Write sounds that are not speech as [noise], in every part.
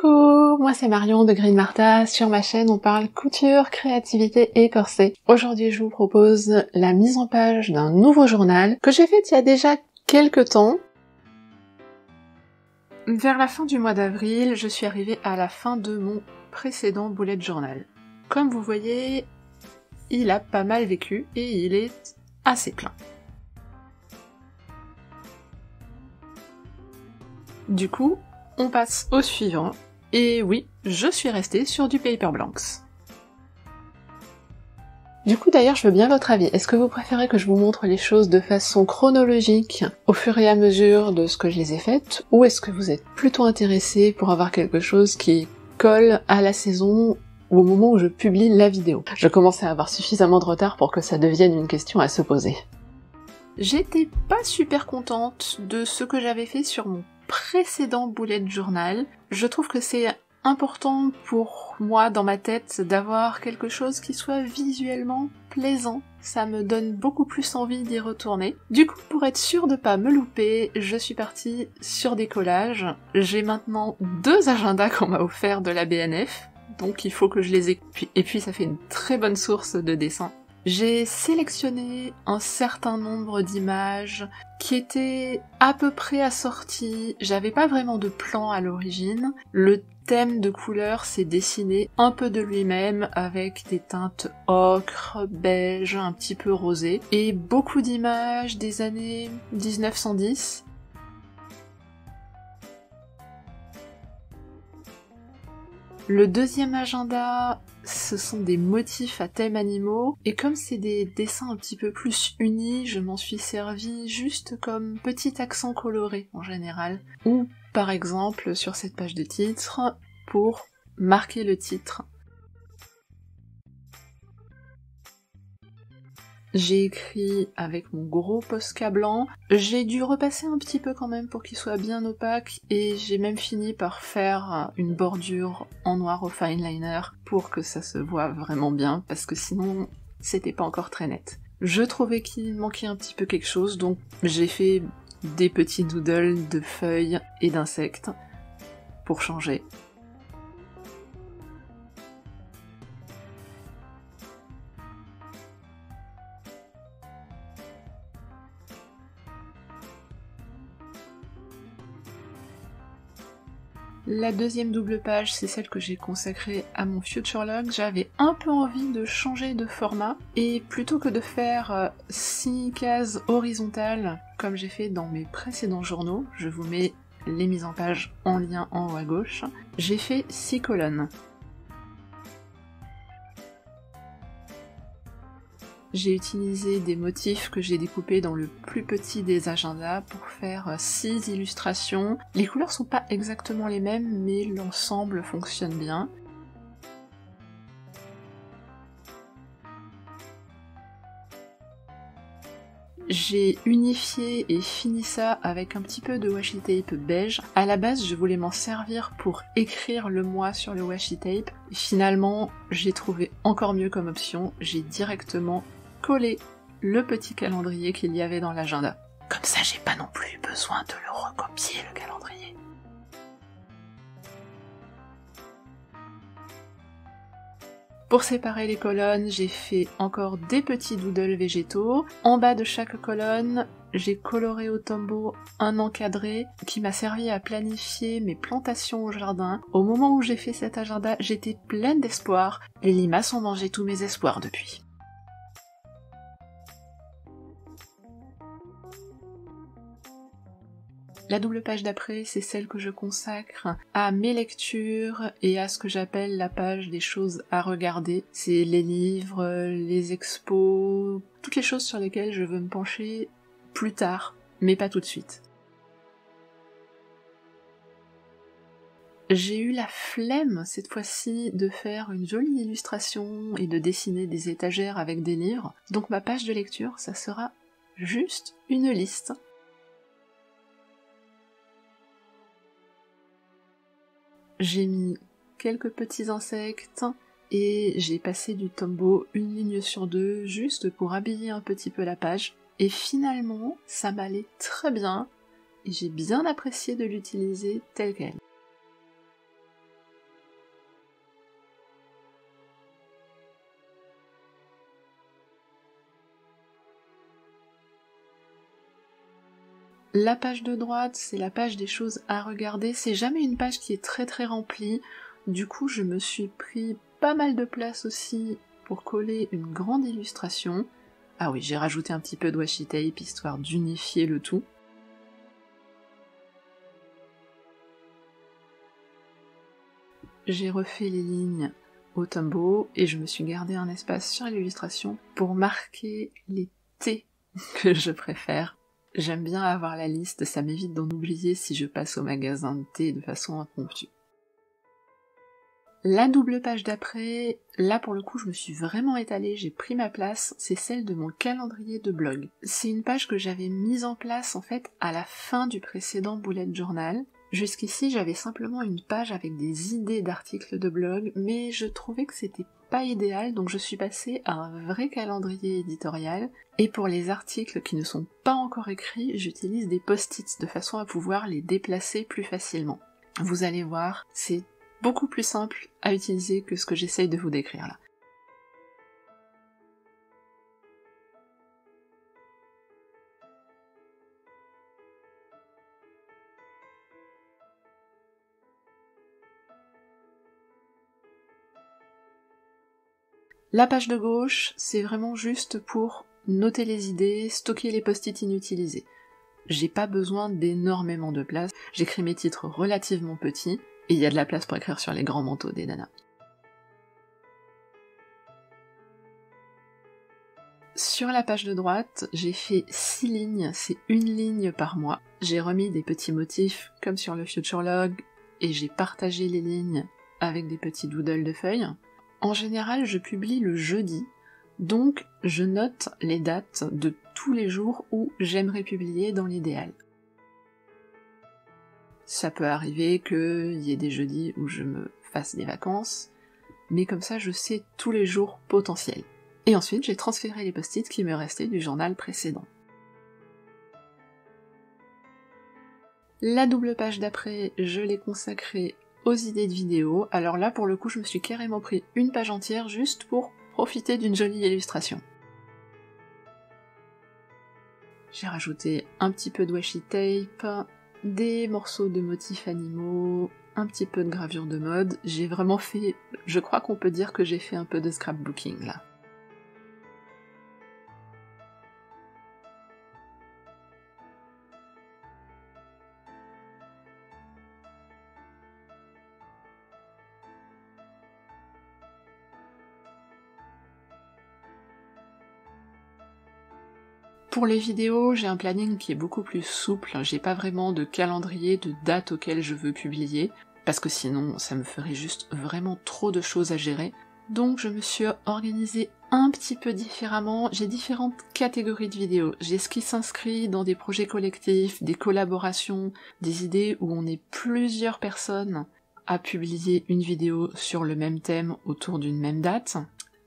Coucou, moi c'est Marion de Green Martha. Sur ma chaîne, on parle couture, créativité et corset. Aujourd'hui, je vous propose la mise en page d'un nouveau journal que j'ai fait il y a déjà quelques temps. Vers la fin du mois d'avril, je suis arrivée à la fin de mon précédent bullet journal. Comme vous voyez, il a pas mal vécu et il est assez plein. Du coup, on passe au suivant. Et oui, je suis restée sur du paper blanks. Du coup d'ailleurs je veux bien votre avis. Est-ce que vous préférez que je vous montre les choses de façon chronologique au fur et à mesure de ce que je les ai faites ou est-ce que vous êtes plutôt intéressé pour avoir quelque chose qui colle à la saison ou au moment où je publie la vidéo? Je commence à avoir suffisamment de retard pour que ça devienne une question à se poser. J'étais pas super contente de ce que j'avais fait sur mon précédent bullet journal. Je trouve que c'est important pour moi dans ma tête d'avoir quelque chose qui soit visuellement plaisant. Ça me donne beaucoup plus envie d'y retourner. Du coup, pour être sûr de pas me louper, je suis partie sur des collages. J'ai maintenant deux agendas qu'on m'a offert de la BNF, donc il faut que je les ai. Et puis ça fait une très bonne source de dessin. J'ai sélectionné un certain nombre d'images qui étaient à peu près assorties. J'avais pas vraiment de plan à l'origine. Le thème de couleur s'est dessiné un peu de lui-même avec des teintes ocre, beige, un petit peu rosé et beaucoup d'images des années 1910 Le deuxième agenda, ce sont des motifs à thème animaux, et comme c'est des dessins un petit peu plus unis, je m'en suis servi juste comme petit accent coloré en général, ou par exemple sur cette page de titre, pour marquer le titre J'ai écrit avec mon gros Posca blanc. J'ai dû repasser un petit peu quand même pour qu'il soit bien opaque et j'ai même fini par faire une bordure en noir au fine liner pour que ça se voit vraiment bien parce que sinon c'était pas encore très net. Je trouvais qu'il manquait un petit peu quelque chose donc j'ai fait des petits doodles de feuilles et d'insectes pour changer. La deuxième double page, c'est celle que j'ai consacrée à mon future log. J'avais un peu envie de changer de format et plutôt que de faire 6 euh, cases horizontales comme j'ai fait dans mes précédents journaux, je vous mets les mises en page en lien en haut à gauche, j'ai fait 6 colonnes. J'ai utilisé des motifs que j'ai découpés dans le plus petit des agendas pour faire 6 illustrations. Les couleurs sont pas exactement les mêmes, mais l'ensemble fonctionne bien. J'ai unifié et fini ça avec un petit peu de washi tape beige. À la base, je voulais m'en servir pour écrire le mois sur le washi tape. Finalement, j'ai trouvé encore mieux comme option. J'ai directement coller le petit calendrier qu'il y avait dans l'agenda. Comme ça, j'ai pas non plus besoin de le recopier, le calendrier. Pour séparer les colonnes, j'ai fait encore des petits doodles végétaux. En bas de chaque colonne, j'ai coloré au tombeau un encadré qui m'a servi à planifier mes plantations au jardin. Au moment où j'ai fait cet agenda, j'étais pleine d'espoir. Les limaces ont mangé tous mes espoirs depuis. La double page d'après, c'est celle que je consacre à mes lectures et à ce que j'appelle la page des choses à regarder. C'est les livres, les expos, toutes les choses sur lesquelles je veux me pencher plus tard, mais pas tout de suite. J'ai eu la flemme cette fois-ci de faire une jolie illustration et de dessiner des étagères avec des livres, donc ma page de lecture, ça sera juste une liste J'ai mis quelques petits insectes et j'ai passé du tombeau une ligne sur deux juste pour habiller un petit peu la page. Et finalement, ça m'allait très bien et j'ai bien apprécié de l'utiliser tel quel. La page de droite, c'est la page des choses à regarder. C'est jamais une page qui est très très remplie. Du coup, je me suis pris pas mal de place aussi pour coller une grande illustration. Ah oui, j'ai rajouté un petit peu de washi tape histoire d'unifier le tout. J'ai refait les lignes au tombeau et je me suis gardé un espace sur l'illustration pour marquer les T [laughs] que je préfère. J'aime bien avoir la liste, ça m'évite d'en oublier si je passe au magasin de thé de façon impromptue. La double page d'après, là pour le coup je me suis vraiment étalée, j'ai pris ma place, c'est celle de mon calendrier de blog. C'est une page que j'avais mise en place en fait à la fin du précédent bullet journal. Jusqu'ici j'avais simplement une page avec des idées d'articles de blog, mais je trouvais que c'était pas idéal, donc je suis passée à un vrai calendrier éditorial, et pour les articles qui ne sont pas encore écrits, j'utilise des post-its de façon à pouvoir les déplacer plus facilement. Vous allez voir, c'est beaucoup plus simple à utiliser que ce que j'essaye de vous décrire là. La page de gauche, c'est vraiment juste pour noter les idées, stocker les post-it inutilisés. J'ai pas besoin d'énormément de place, j'écris mes titres relativement petits, et il y a de la place pour écrire sur les grands manteaux des nanas. Sur la page de droite, j'ai fait 6 lignes, c'est une ligne par mois. J'ai remis des petits motifs comme sur le future log et j'ai partagé les lignes avec des petits doodles de feuilles. En général, je publie le jeudi, donc je note les dates de tous les jours où j'aimerais publier dans l'idéal. Ça peut arriver qu'il y ait des jeudis où je me fasse des vacances, mais comme ça je sais tous les jours potentiels. Et ensuite j'ai transféré les post-it qui me restaient du journal précédent. La double page d'après, je l'ai consacrée aux idées de vidéos. Alors là, pour le coup, je me suis carrément pris une page entière juste pour profiter d'une jolie illustration. J'ai rajouté un petit peu de washi tape, des morceaux de motifs animaux, un petit peu de gravure de mode. J'ai vraiment fait, je crois qu'on peut dire que j'ai fait un peu de scrapbooking là. Pour les vidéos, j'ai un planning qui est beaucoup plus souple, j'ai pas vraiment de calendrier de date auquel je veux publier, parce que sinon ça me ferait juste vraiment trop de choses à gérer. Donc je me suis organisée un petit peu différemment, j'ai différentes catégories de vidéos. J'ai ce qui s'inscrit dans des projets collectifs, des collaborations, des idées où on est plusieurs personnes à publier une vidéo sur le même thème autour d'une même date.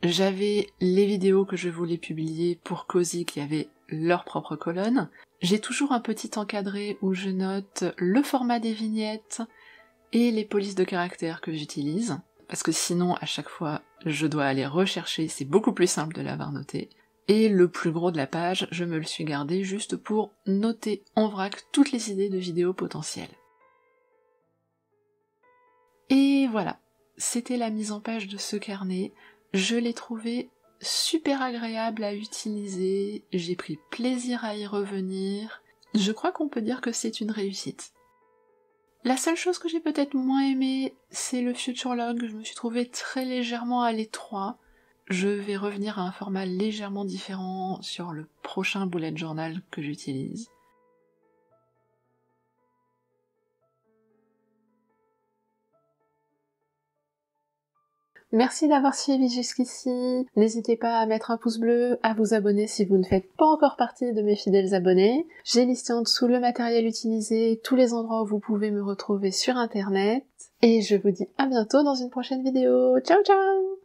J'avais les vidéos que je voulais publier pour Cozy qui avaient leur propre colonne. J'ai toujours un petit encadré où je note le format des vignettes et les polices de caractère que j'utilise, parce que sinon à chaque fois je dois aller rechercher, c'est beaucoup plus simple de l'avoir noté. Et le plus gros de la page, je me le suis gardé juste pour noter en vrac toutes les idées de vidéos potentielles. Et voilà, c'était la mise en page de ce carnet. Je l'ai trouvé super agréable à utiliser, j'ai pris plaisir à y revenir. Je crois qu'on peut dire que c'est une réussite. La seule chose que j'ai peut-être moins aimé, c'est le future log. Je me suis trouvée très légèrement à l'étroit. Je vais revenir à un format légèrement différent sur le prochain bullet journal que j'utilise. Merci d'avoir suivi jusqu'ici. N'hésitez pas à mettre un pouce bleu, à vous abonner si vous ne faites pas encore partie de mes fidèles abonnés. J'ai listé en dessous le matériel utilisé, tous les endroits où vous pouvez me retrouver sur internet. Et je vous dis à bientôt dans une prochaine vidéo. Ciao ciao